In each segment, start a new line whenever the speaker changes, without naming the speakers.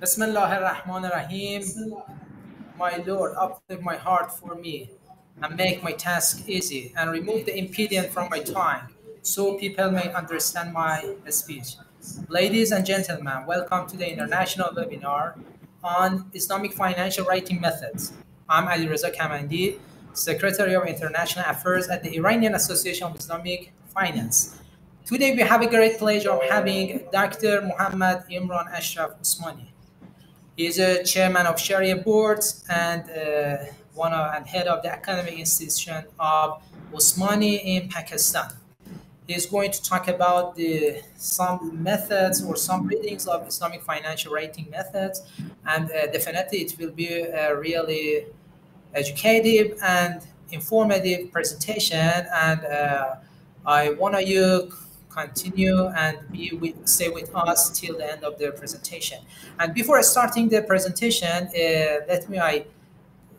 Bismillah ar-Rahman ar-Rahim. My Lord, uplift my heart for me and make my task easy and remove the impediment from my tongue so people may understand my speech. Ladies and gentlemen, welcome to the international webinar on Islamic financial rating methods. I'm Ali Reza Kamandi, Secretary of International Affairs at the Iranian Association of Islamic Finance. Today we have a great pleasure of having Dr. Muhammad Imran Ashraf Usmani. He is a chairman of Sharia boards and uh, one of, and head of the academic institution of Usmani in Pakistan. He is going to talk about the some methods or some readings of Islamic financial rating methods, and uh, definitely it will be a really educative and informative presentation. And uh, I want you continue and be with, stay with us till the end of the presentation. And before starting the presentation, uh, let me I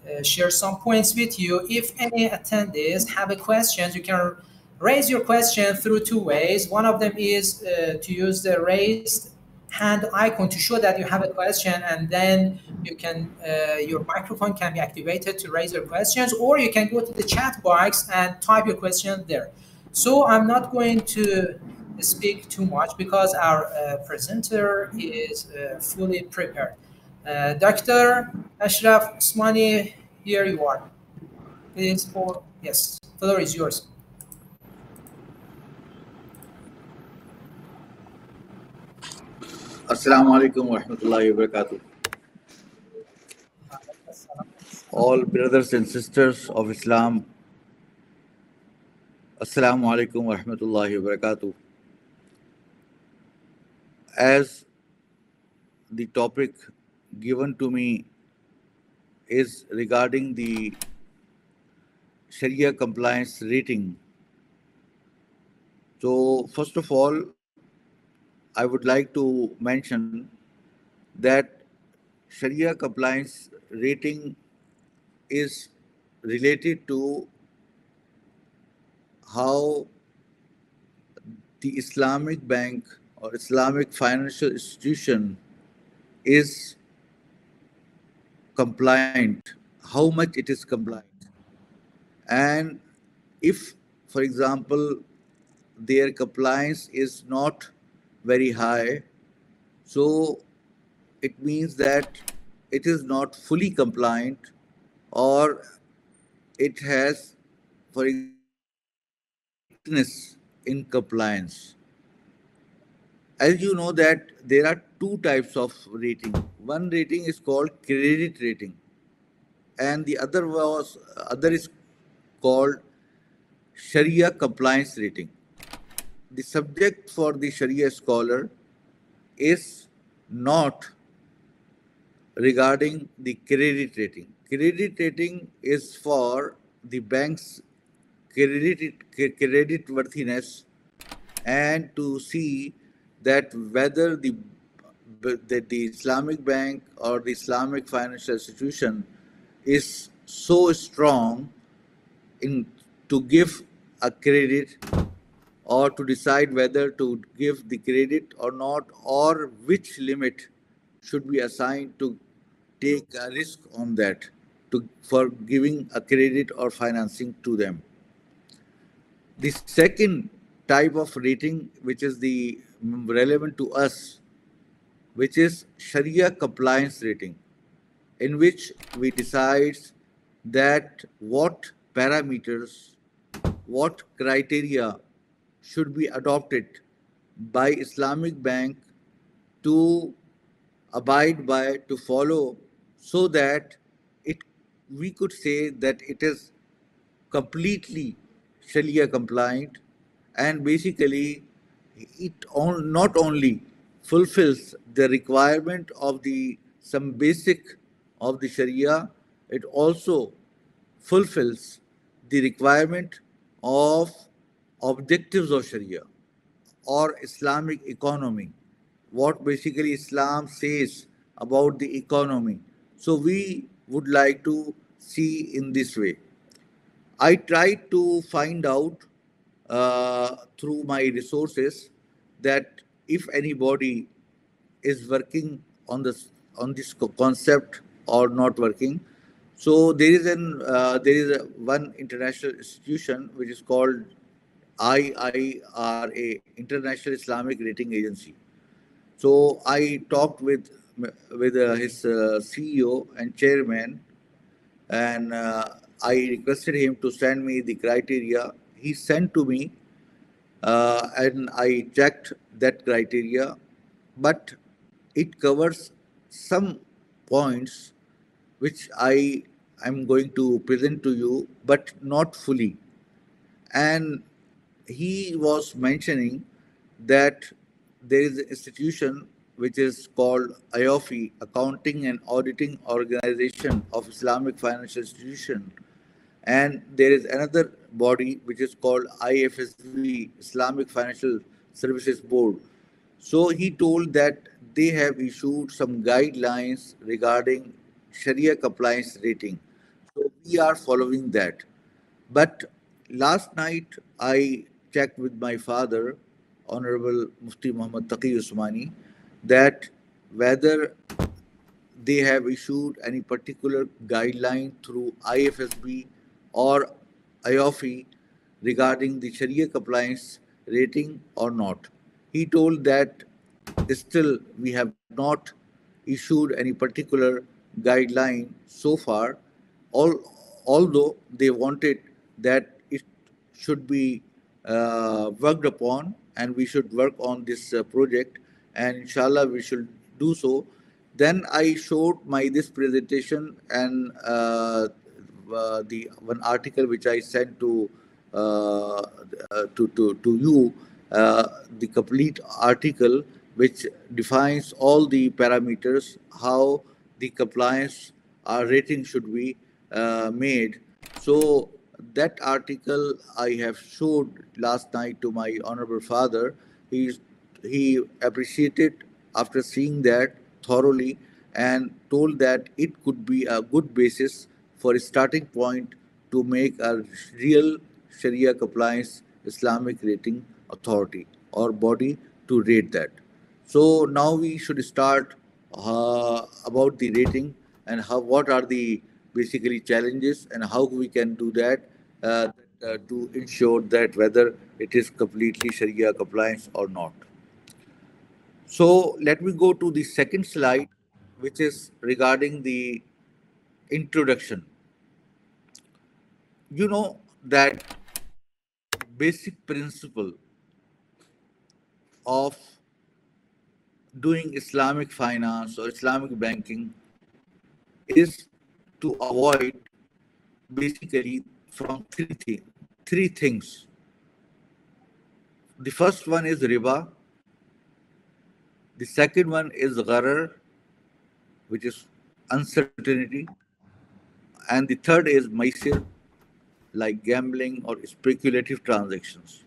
uh, share some points with you. If any attendees have a question, you can raise your question through two ways. One of them is uh, to use the raised hand icon to show that you have a question and then you can uh, your microphone can be activated to raise your questions or you can go to the chat box and type your question there. So i'm not going to speak too much because our uh, presenter is uh, fully prepared. Uh, dr ashraf usmani here you are. Please for yes the floor is yours
Assalamu alaikum wa rahmatullahi wa barakatuh. All brothers and sisters of Islam, Assalamu alaikum wa rahmatullahi wa barakatuh. As the topic given to me is regarding the Sharia compliance rating. So, first of all, I would like to mention that Sharia compliance rating is related to how the Islamic bank or Islamic financial institution is compliant, how much it is compliant. And if, for example, their compliance is not very high. So it means that it is not fully compliant or it has, for weakness in compliance. As you know that there are two types of rating. One rating is called credit rating and the other was other is called Sharia compliance rating the subject for the Sharia scholar is not regarding the credit rating. Credit rating is for the bank's credit, credit worthiness and to see that whether the, the Islamic bank or the Islamic financial institution is so strong in to give a credit or to decide whether to give the credit or not, or which limit should be assigned to take a risk on that to, for giving a credit or financing to them. The second type of rating, which is the relevant to us, which is Sharia compliance rating, in which we decide that what parameters, what criteria should be adopted by Islamic Bank to abide by, to follow, so that it we could say that it is completely Sharia compliant and basically it on, not only fulfills the requirement of the some basic of the Sharia, it also fulfills the requirement of objectives of Sharia or Islamic economy, what basically Islam says about the economy. So we would like to see in this way. I tried to find out uh, through my resources that if anybody is working on this on this concept or not working. So there is an uh, there is a, one international institution which is called IIRA, International Islamic Rating Agency. So I talked with with uh, his uh, CEO and chairman, and uh, I requested him to send me the criteria. He sent to me, uh, and I checked that criteria, but it covers some points which I am going to present to you, but not fully. And he was mentioning that there is an institution which is called AAOIFI, Accounting and Auditing Organization of Islamic Financial Institution. And there is another body which is called IFSB, Islamic Financial Services Board. So he told that they have issued some guidelines regarding Sharia compliance rating. So we are following that. But last night I checked with my father, Honorable Mufti Muhammad Taqi Usmani, that whether they have issued any particular guideline through IFSB or AAOIFI regarding the Sharia compliance rating or not. He told that still we have not issued any particular guideline so far, all, although they wanted that it should be worked upon and we should work on this uh, project and inshallah we should do so. Then i showed my this presentation and uh, uh, the one article which i sent to uh, to, to to you uh, the complete article which defines all the parameters how the compliance uh, rating should be uh, made. So that article i have showed last night to my honorable father he's he appreciated after seeing that thoroughly and told that it could be a good basis for a starting point to make a real Sharia compliance Islamic rating authority or body to rate that. So now we should start uh, about the rating and how what are the basically challenges and how we can do that uh, uh, to ensure that whether it is completely Sharia compliance or not. So let me go to the second slide, which is regarding the introduction. You know that basic principle of doing Islamic finance or Islamic banking is to avoid basically from three, th- three things. The first one is riba, the second one is gharar, which is uncertainty. And the third is maisir, like gambling or speculative transactions.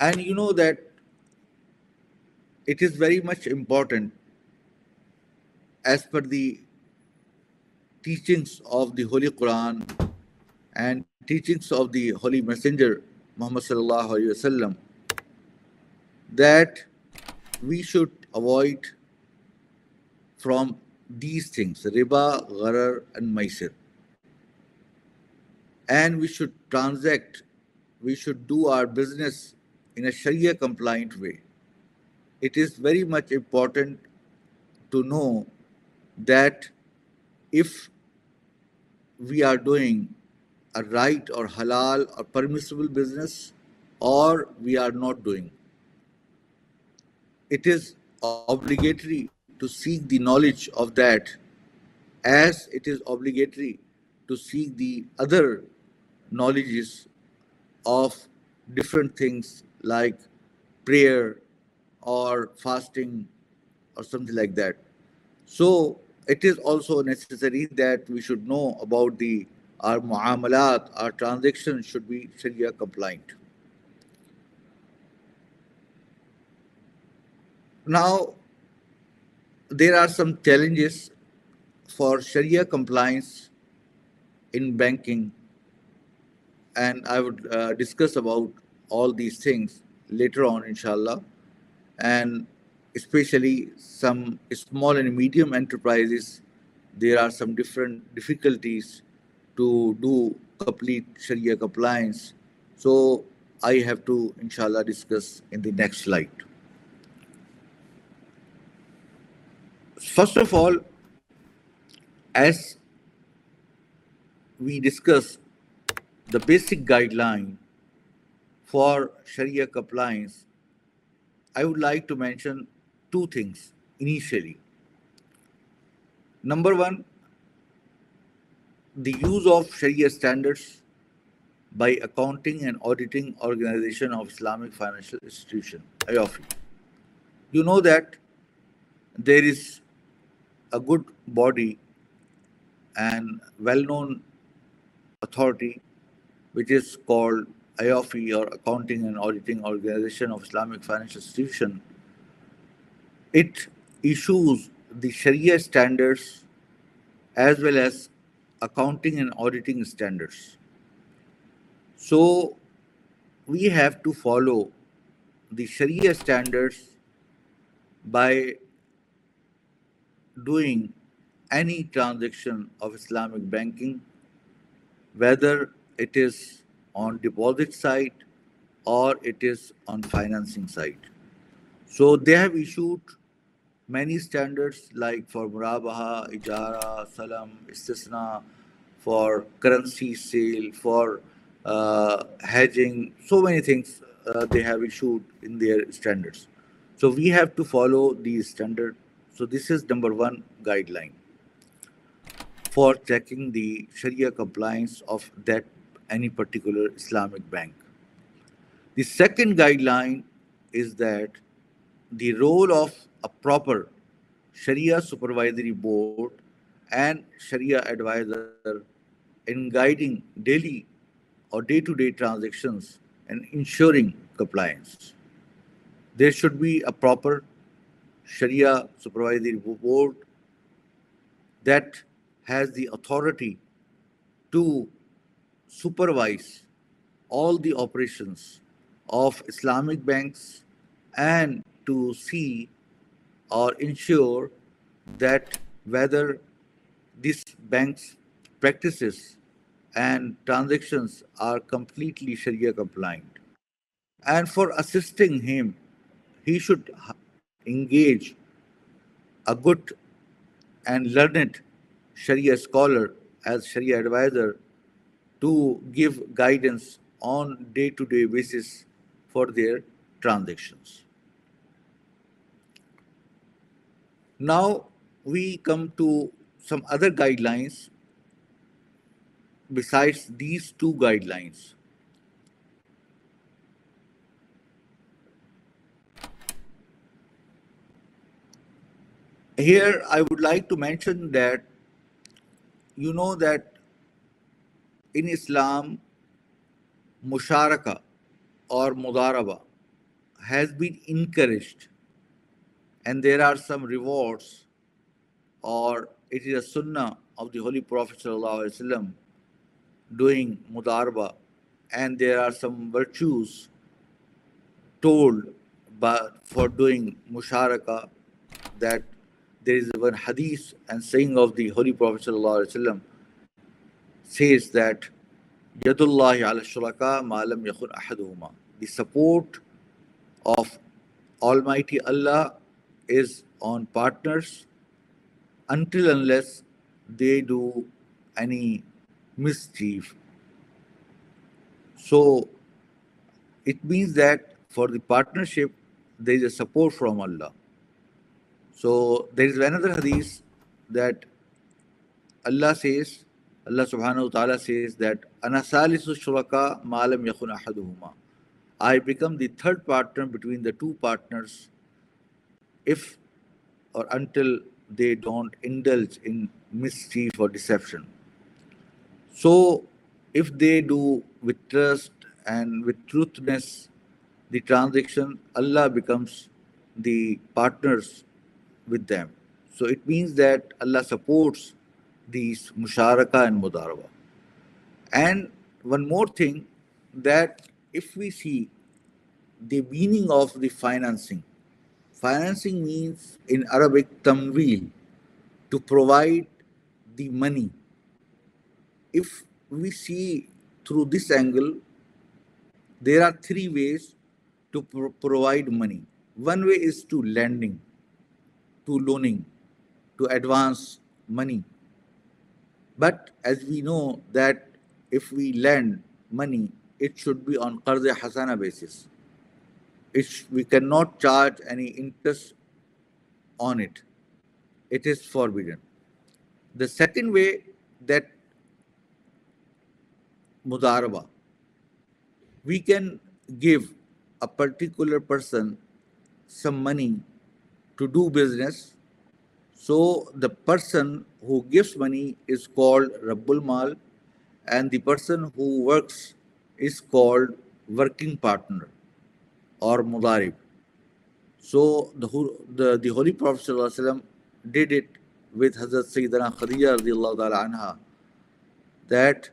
And you know that it is very much important as per the teachings of the Holy Quran and teachings of the Holy Messenger Muhammad Sallallahu Alaihi Wasallam that we should avoid from these things riba, gharar, and maisir. And we should transact, we should do our business in a Sharia compliant way. It is very much important to know that if we are doing a right or halal or permissible business or we are not doing. It is obligatory to seek the knowledge of that as it is obligatory to seek the other knowledges of different things like prayer or fasting or something like that. So it is also necessary that we should know about the our muamalat our transactions should be sharia compliant. Now, there are some challenges for Sharia compliance in banking, and I would uh, discuss about all these things later on, inshallah, and especially some small and medium enterprises. There are some different difficulties to do complete Sharia compliance. So I have to, inshallah, discuss in the next slide. First of all, as we discuss the basic guideline for Sharia compliance, I would like to mention two things initially. Number one, the use of Sharia standards by Accounting and Auditing Organization of Islamic Financial Institution, AAOIFI. You know that there is a good body and well-known authority which is called AAOIFI or Accounting and Auditing Organization of Islamic Financial Institution. It issues the Sharia standards as well as accounting and auditing standards. So we have to follow the Sharia standards by doing any transaction of Islamic banking, whether it is on deposit side or it is on financing side. So they have issued many standards like for murabaha, ijara, salam, istisna, for currency sale, for uh, hedging, so many things uh, they have issued in their standards. So we have to follow these standards. So this is number one guideline for checking the Sharia compliance of that any particular Islamic bank. The second guideline is that the role of a proper Sharia supervisory board and Sharia advisor in guiding daily or day to day transactions and ensuring compliance. There should be a proper Sharia supervisory board that has the authority to supervise all the operations of Islamic banks and to see or ensure that whether these banks practices and transactions are completely Sharia compliant. And for assisting him, he should engage a good and learned Sharia scholar as Sharia advisor to give guidance on day-to-day basis for their transactions. Now we come to some other guidelines besides these two guidelines. Here I would like to mention that you know that in Islam, musharaka or mudaraba has been encouraged and there are some rewards or it is a sunnah of the Holy Prophet ﷺ doing mudarba and there are some virtues told but for doing musharaka that there is one hadith and saying of the Holy Prophet ﷺ says that Yadullahi ala shuraka ma'alam yakhun ahaduhuma. The support of Almighty Allah is on partners until unless they do any mischief. So it means that for the partnership, there is a support from Allah. So there is another hadith that Allah says, Allah subhanahu wa ta'ala says that Anasalisu shuraka ma'alam yakun ahaduhuma. I become the third partner between the two partners if or until they don't indulge in mischief or deception. So, if they do with trust and with truthness the transaction, Allah becomes the partners with them. So, it means that Allah supports these musharaka and mudaraba. And one more thing that if we see the meaning of the financing, financing means in Arabic tamwil, to provide the money. If we see through this angle, there are three ways to pro- provide money. One way is to lending, to loaning, to advance money. But as we know that if we lend money, it should be on qarz hasana basis. We cannot charge any interest on it. It is forbidden. The second way that mudaraba, we can give a particular person some money to do business. So the person who gives money is called Rabbul Mal, and the person who works is called working partner or Mudarib. So the, the, the Holy Prophet ﷺ did it with Hazrat Sayyidina Khadija radiallahu ta'ala anha that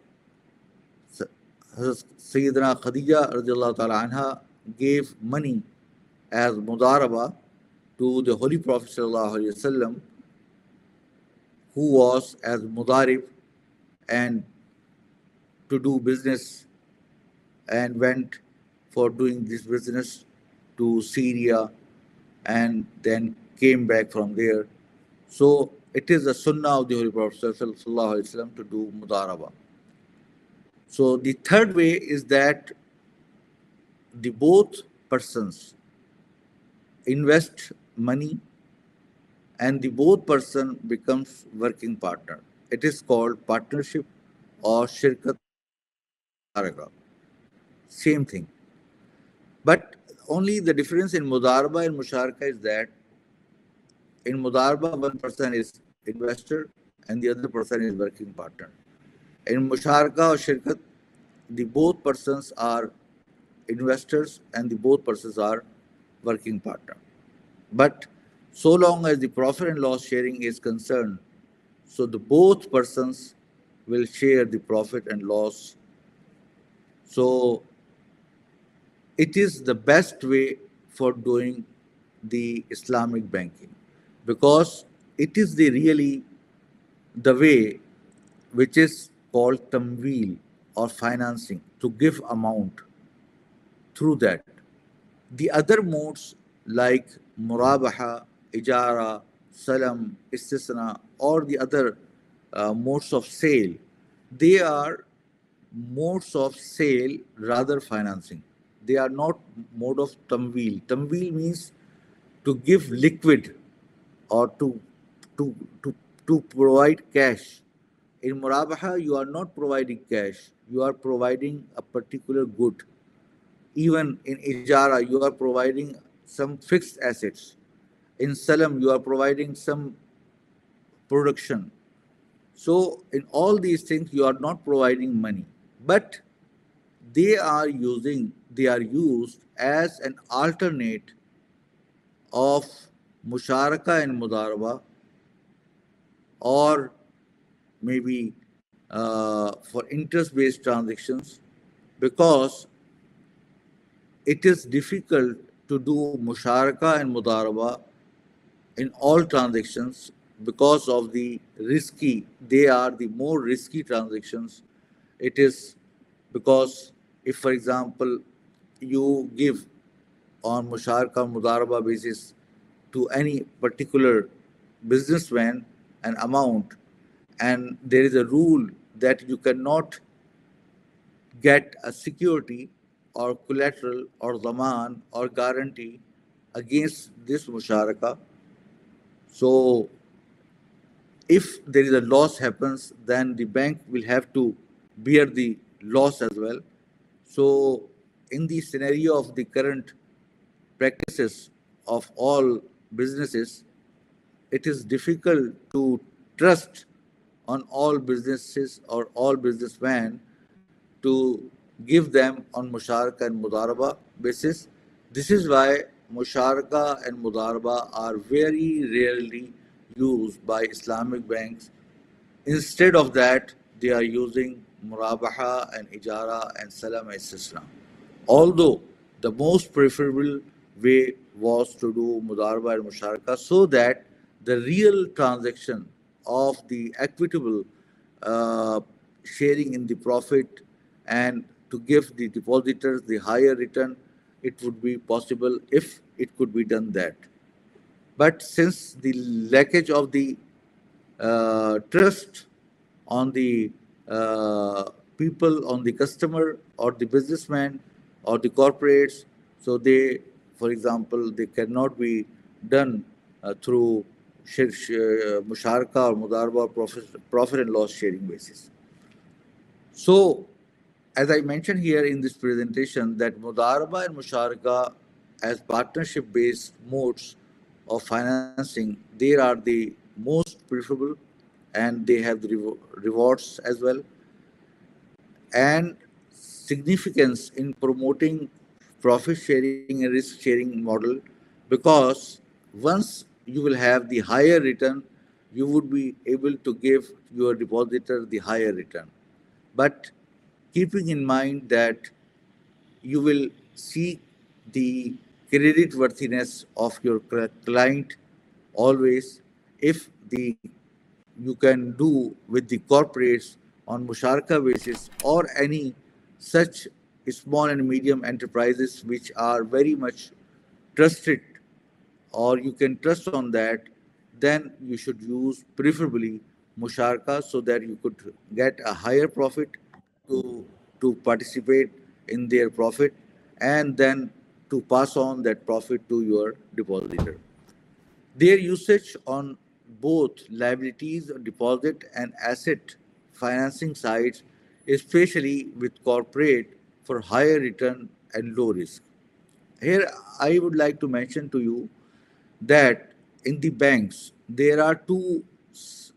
Hazrat Sayyidina Khadija radiallahu ta'ala anha gave money as mudaraba to the Holy Prophet ﷺ, who was as mudarib and to do business and went for doing this business to Syria and then came back from there. So it is the sunnah of the Holy Prophet ﷺ to do mudaraba. So the third way is that the both persons invest money and the both person becomes working partner. It is called partnership or shirkat paragraph. Same thing. But only the difference in mudarba and musharaka is that in mudarba one person is investor and the other person is working partner. In musharaka or shirkat, the both persons are investors and the both persons are working partner. But so long as the profit and loss sharing is concerned, so the both persons will share the profit and loss. So it is the best way for doing the Islamic banking because it is the really the way which is called tamwil or financing to give amount through that. The other modes like murabaha, ijara, salam, istisna, or the other uh, modes of sale, they are modes of sale rather financing. They are not mode of tamwil. Tamwil means to give liquid or to to to to provide cash. In murabaha, you are not providing cash. You are providing a particular good. Even in ijara, you are providing some fixed assets. In Salam, you are providing some production. So, in all these things, you are not providing money, but they are using, they are used as an alternate of musharaka and mudaraba, or maybe uh, for interest based transactions, because it is difficult to do musharaka and mudaraba in all transactions because of the risky, they are the more risky transactions. It is because if, for example, you give on musharaka mudaraba basis to any particular businessman an amount and there is a rule that you cannot get a security or collateral or zaman or guarantee against this musharaka. So if there is a loss happens, then the bank will have to bear the loss as well. So in the scenario of the current practices of all businesses, it is difficult to trust on all businesses or all businessmen to give them on musharaka and mudaraba basis. This is why musharaka and mudaraba are very rarely used by Islamic banks. Instead of that, they are using murabaha and ijara and salam etc. Although the most preferable way was to do mudarba and musharaka so that the real transaction of the equitable uh, sharing in the profit and to give the depositors the higher return, it would be possible if it could be done that. But since the lackage of the uh, trust on the uh, people, on the customer, or the businessman, or the corporates, so they, for example, they cannot be done uh, through uh, musharka or mudarba or profit, profit and loss sharing basis. So, as I mentioned here in this presentation, that mudarba and musharka as partnership-based modes of financing, they are the most preferable and they have the rewards as well. And significance in promoting profit sharing and risk sharing model because once you will have the higher return, you would be able to give your depositor the higher return. But keeping in mind that you will see the credit worthiness of your client always if the you can do with the corporates on musharka basis or any such small and medium enterprises which are very much trusted or you can trust on that, then you should use preferably musharka so that you could get a higher profit to, to participate in their profit and then to pass on that profit to your depositor. Their usage on both liabilities, deposit, and asset financing sides, especially with corporate for higher return and low risk. Here, I would like to mention to you that in the banks there are two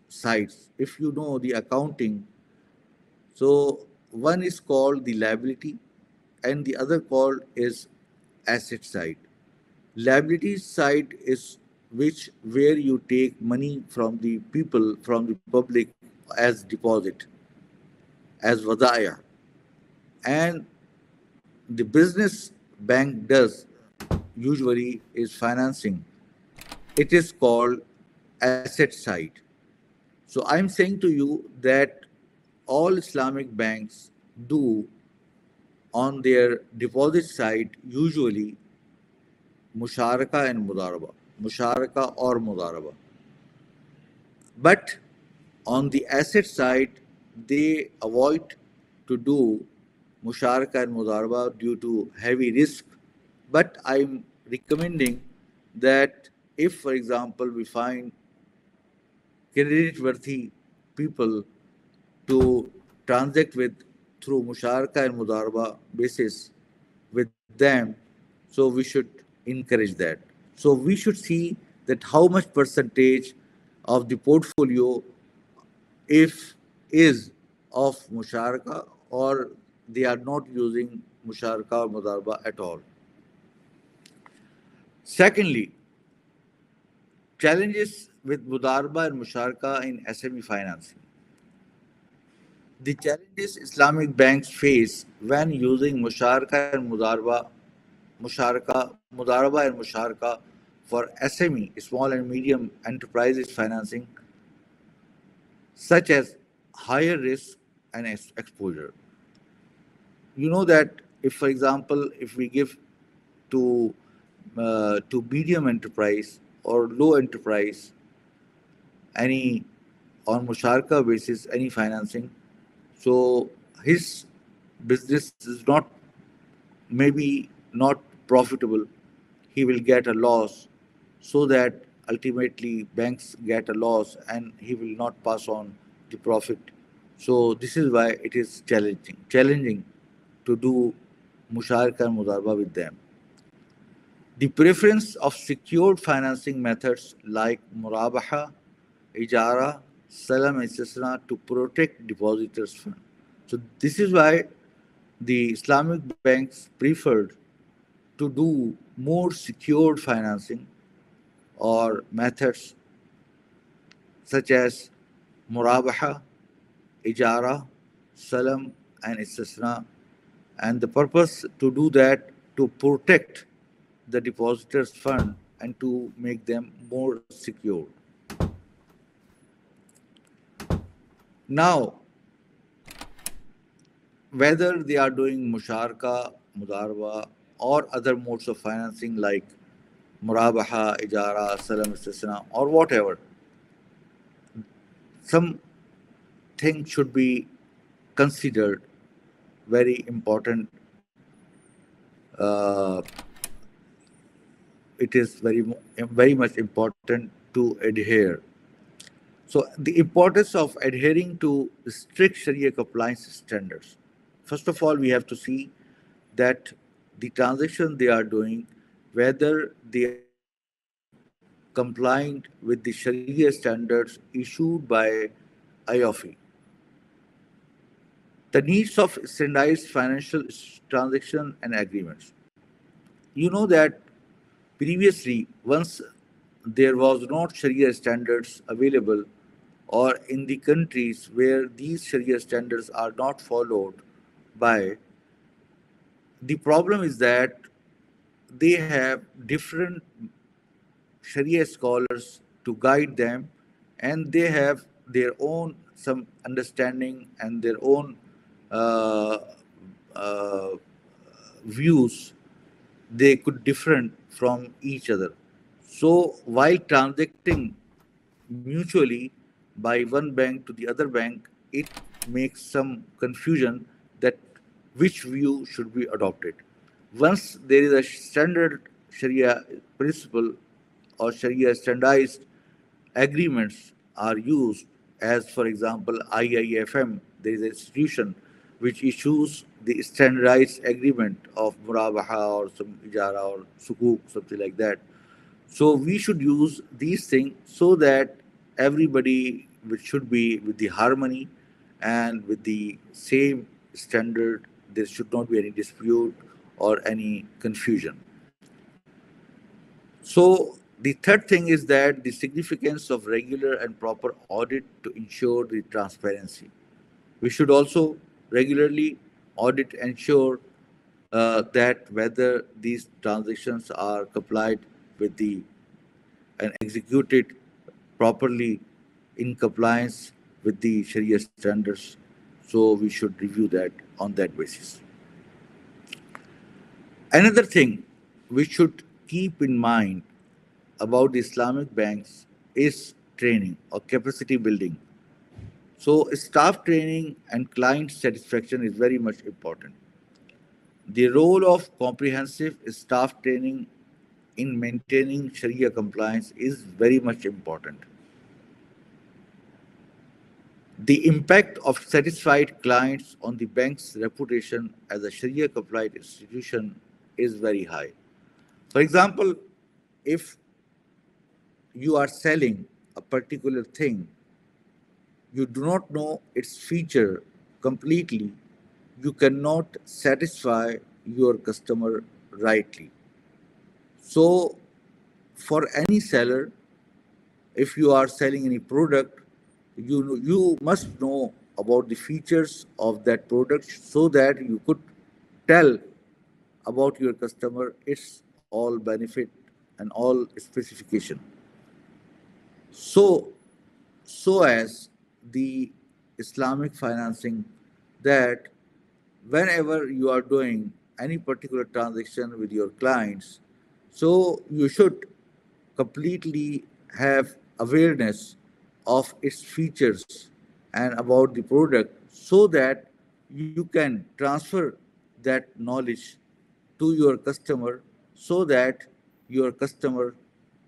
sides if you know the accounting. So one is called the liability and the other called is asset side. Liability side is which where you take money from the people from the public as deposit as vadaya and the business bank does usually is financing it is called asset side. So I'm saying to you that all Islamic banks do on their deposit side usually musharaka and mudaraba, musharaka or mudaraba. But on the asset side, they avoid to do musharaka and mudaraba due to heavy risk. But I'm recommending that if, for example, we find credit-worthy people to transact with through musharaka and mudarba basis with them, so we should encourage that. So we should see that how much percentage of the portfolio if is of musharaka or they are not using musharaka or mudarba at all. Secondly, Challenges with Mudarba and musharaka in SME financing. The challenges Islamic banks face when using musharaka and Mudarba, musharaka, Mudarba and musharaka for SME, small and medium enterprises financing, such as higher risk and exposure. You know that if, for example, if we give to uh, to medium enterprise or low enterprise, any on Musharka basis, any financing. So his business is not maybe not profitable. He will get a loss so that ultimately banks get a loss and he will not pass on the profit. So this is why it is challenging, challenging to do musharka and mudarba with them. The preference of secured financing methods like murabaha, ijara, salam, etc. to protect depositors' funds. So this is why the Islamic banks preferred to do more secured financing or methods such as murabaha, ijara, salam, and istisna. And the purpose to do that to protect the depositors' fund and to make them more secure. Now, whether they are doing musharka, mudarba, or other modes of financing like murabaha, ijara, salam, istisna, or whatever, some things should be considered very important. Uh, it is very very much important to adhere. So the importance of adhering to strict Sharia compliance standards. First of all, we have to see that the transaction they are doing, whether they complying with the Sharia standards issued by AAOIFI. The needs of standardized financial transaction and agreements. You know that previously, once there was not Sharia standards available, or in the countries where these Sharia standards are not followed by, the problem is that they have different Sharia scholars to guide them, and they have their own some understanding and their own uh, uh, views. They could different from each other. So while transacting mutually by one bank to the other bank, it makes some confusion that which view should be adopted. Once there is a standard Sharia principle or Sharia standardized agreements are used, as for example, IIFM, there is an institution which issues the standardized agreement of murabaha or some ijara or sukuk, something like that. So we should use these things so that everybody which should be with the harmony and with the same standard. There should not be any dispute or any confusion. So the third thing is that the significance of regular and proper audit to ensure the transparency. We should also regularly audit and ensure uh, that whether these transactions are complied with the and executed properly in compliance with the Sharia standards. So we should review that on that basis. Another thing we should keep in mind about the Islamic banks is training or capacity building. So staff training and client satisfaction is very much important. The role of comprehensive staff training in maintaining Sharia compliance is very much important. The impact of satisfied clients on the bank's reputation as a Sharia compliant institution is very high. For example, if you are selling a particular thing, you do not know its feature completely, you cannot satisfy your customer rightly. So, for any seller, if you are selling any product, you you must know about the features of that product so that you could tell about your customer its all benefit and all specification so so as the islamic financing that whenever you are doing any particular transaction with your clients so you should completely have awareness of its features and about the product so that you can transfer that knowledge to your customer so that your customer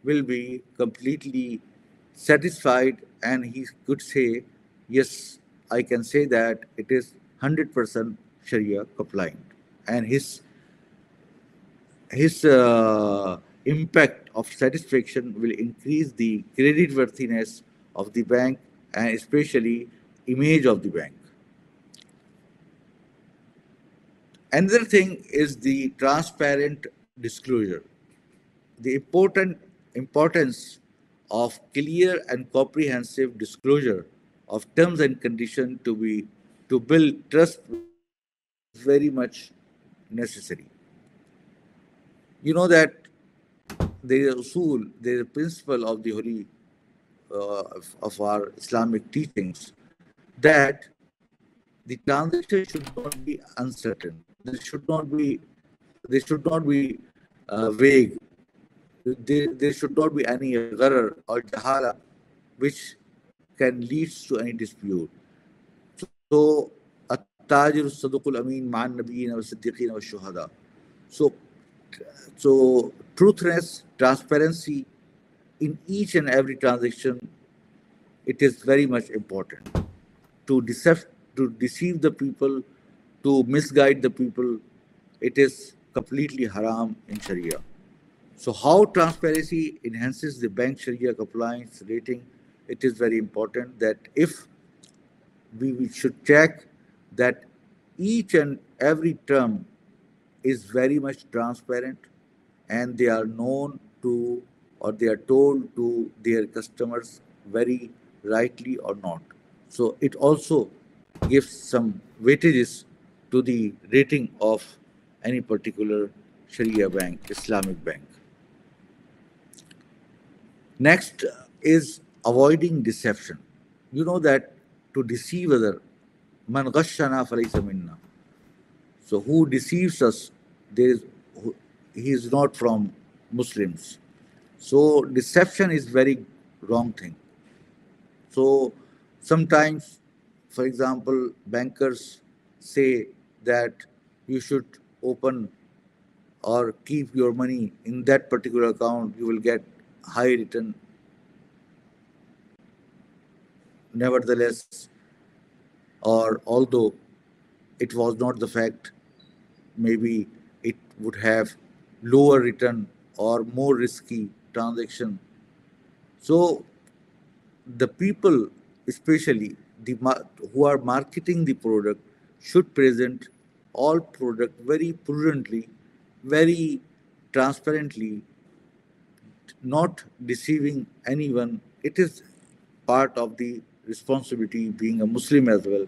will be completely satisfied and he could say, yes, I can say that it is 100% Sharia compliant. And his, his uh, impact of satisfaction will increase the credit worthiness of the bank and especially image of the bank. Another thing is the transparent disclosure. The important importance of clear and comprehensive disclosure of terms and conditions to be to build trust is very much necessary. You know that there is a usul, there is a principle of the holy uh, of, of our Islamic teachings that the transaction should not be uncertain. There should not be they should not be uh, vague There, there should not be any gharar or jahala which can lead to any dispute. So, التاجر الصدوق الأمين مع النبيين والصديقين والشهداء. So, so truthness, transparency in each and every transaction, it is very much important. To deceive, to deceive the people, to misguide the people, it is completely haram in Sharia. So how transparency enhances the bank Sharia compliance rating, it is very important that if we, should check that each and every term is very much transparent and they are known to or they are told to their customers very rightly or not. So it also gives some weightages to the rating of any particular Sharia bank, Islamic bank. Next is avoiding deception. You know that to deceive other, man ghashana falaysa minna. So who deceives us, there is, he is not from Muslims. So deception is very wrong thing. So sometimes, for example, bankers say that you should open or keep your money in that particular account, you will get high return. Nevertheless, or although it was not the fact, maybe it would have lower return or more risky transaction. So the people, especially the who are marketing the product, should present all product very prudently, very transparently, not deceiving anyone. It is part of the responsibility being a Muslim as well.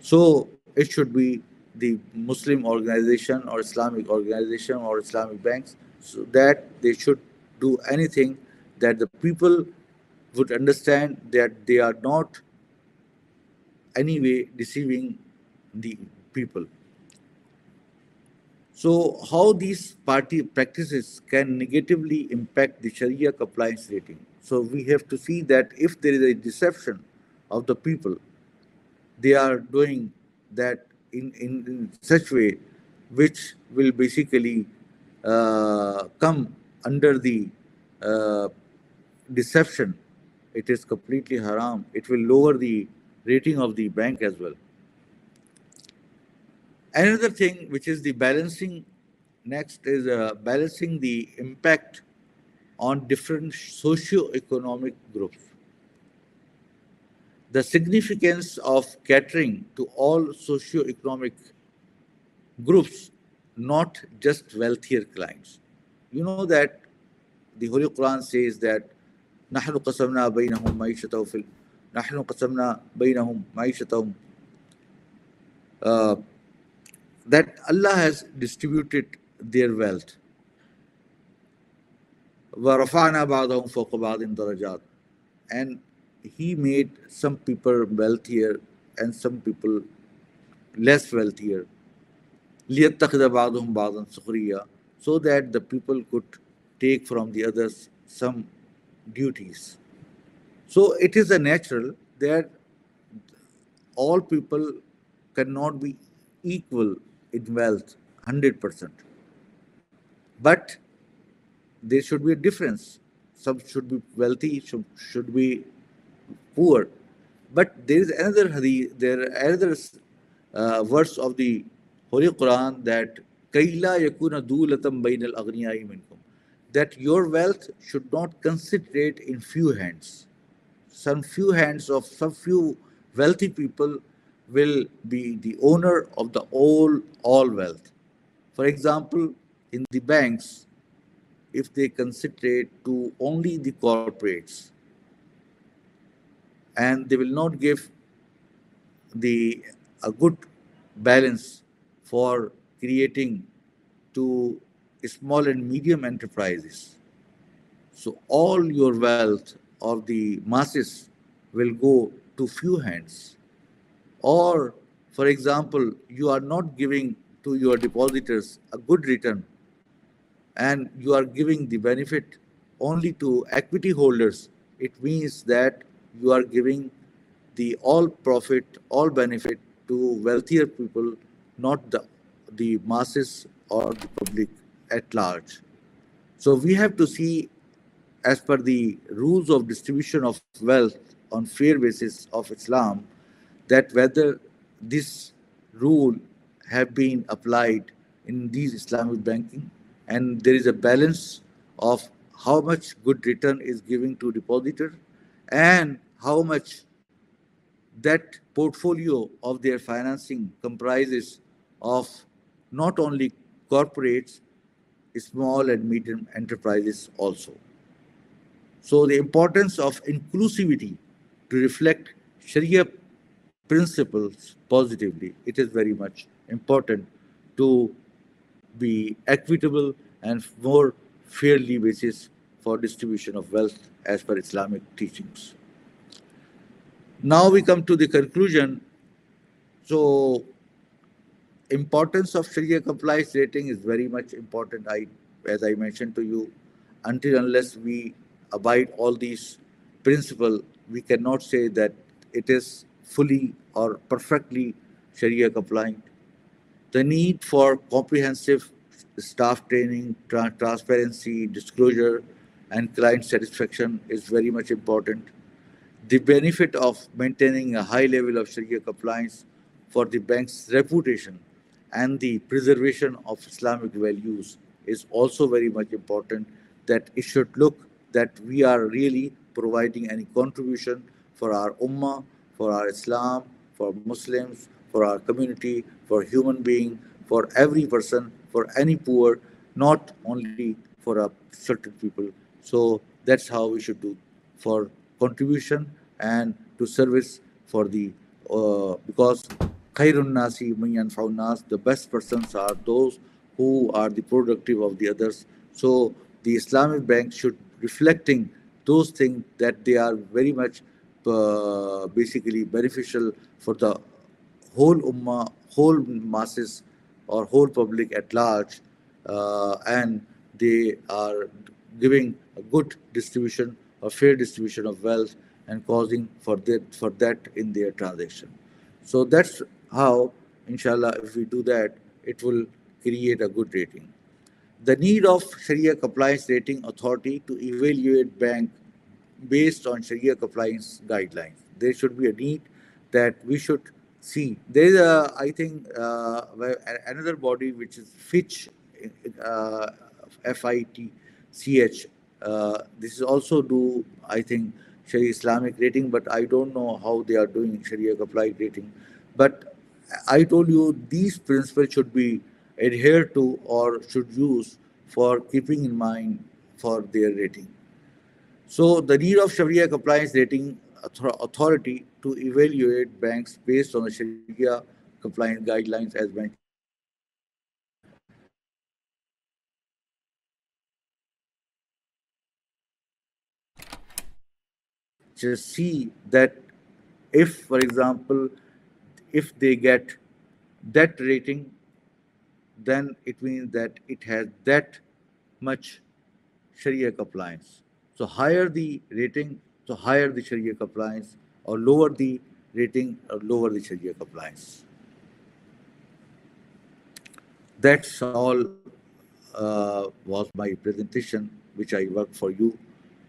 So it should be the Muslim organization or Islamic organization or Islamic banks so that they should do anything that the people would understand that they are not anyway deceiving the people. So, how these party practices can negatively impact the Sharia compliance rating? So, we have to see that if there is a deception of the people, they are doing that in, in, in such way which will basically uh, come under the uh, deception. It is completely haram. It will lower the rating of the bank as well. Another thing which is the balancing next is uh, balancing the impact on different socio-economic groups. The significance of catering to all socio-economic groups, not just wealthier clients. You know that the Holy Quran says that نحن قسمنا بينهم معيشتهم في نحن قسمنا بينهم معيشتهم uh, that Allah has distributed their wealth. And He made some people wealthier and some people less wealthier. So that the people could take from the others some duties. So it is a natural that all people cannot be equal in wealth 100%. But there should be a difference. Some should be wealthy, some should be poor. But there is another hadith, there another uh, verse of the Holy Quran that Kaila Yakuna Dulatam Bainal Agniyai Minkum that your wealth should not concentrate in few hands. Some few hands of some few wealthy people will be the owner of the all, all wealth. For example, in the banks, if they concentrate to only the corporates, and they will not give the a good balance for creating to small and medium enterprises. So all your wealth of the masses will go to few hands. Or, for example, you are not giving to your depositors a good return and you are giving the benefit only to equity holders, it means that you are giving the all profit, all benefit to wealthier people, not the, the masses or the public at large. So we have to see, as per the rules of distribution of wealth on fair basis of Islam, that whether this rule have been applied in these Islamic banking and there is a balance of how much good return is giving to depositor and how much that portfolio of their financing comprises of not only corporates, small and medium enterprises also. So the importance of inclusivity to reflect Sharia principles positively, it is very much important to be equitable and more fairly basis for distribution of wealth as per Islamic teachings. Now we come to the conclusion. So importance of Sharia compliance rating is very much important. I, as I mentioned to you, until unless we abide all these principles, we cannot say that it is fully or perfectly Sharia compliant. The need for comprehensive staff training, tra transparency, disclosure, and client satisfaction is very much important. The benefit of maintaining a high level of Sharia compliance for the bank's reputation and the preservation of Islamic values is also very much important that it should look that we are really providing any contribution for our ummah, for our Islam, for Muslims, for our community, for human being, for every person, for any poor, not only for a certain people. So that's how we should do for contribution and to service for the uh, because khairun nasi nas the best persons are those who are the productive of the others so the islamic bank should reflecting those things that they are very much uh, basically beneficial for the whole ummah whole masses or whole public at large uh, and they are giving a good distribution a fair distribution of wealth and causing for that for that in their transaction. So that's how inshallah if we do that it will create a good rating. The need of sharia compliance rating authority to evaluate bank based on sharia compliance guidelines. There should be a need that we should see. There is a i think uh, another body which is fitch uh, f-i-t-c-h uh, this is also do i think sharia islamic rating but i don't know how they are doing sharia compliant rating. But I told you these principles should be adhered to or should use for keeping in mind for their rating. So the need of Sharia compliance rating authority to evaluate banks based on the Sharia compliance guidelines as mentioned. Just see that if, for example, if they get that rating, then it means that it has that much Sharia compliance. So higher the rating, so higher the Sharia compliance, or lower the rating, or lower the Sharia compliance. That's all uh, was my presentation, which I worked for you.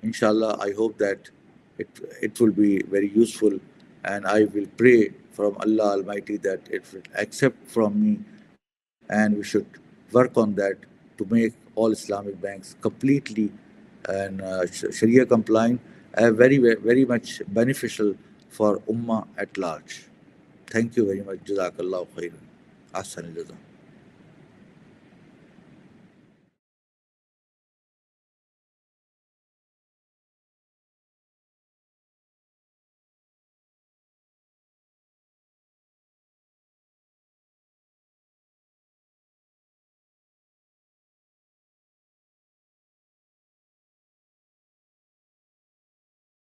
Inshallah, I hope that it, it will be very useful and I will pray from Allah Almighty that it will accept from me and we should work on that to make all Islamic banks completely and uh, Sharia compliant and very, very much beneficial for Ummah at large. Thank you very much. Jazakallah khairan. Ahsan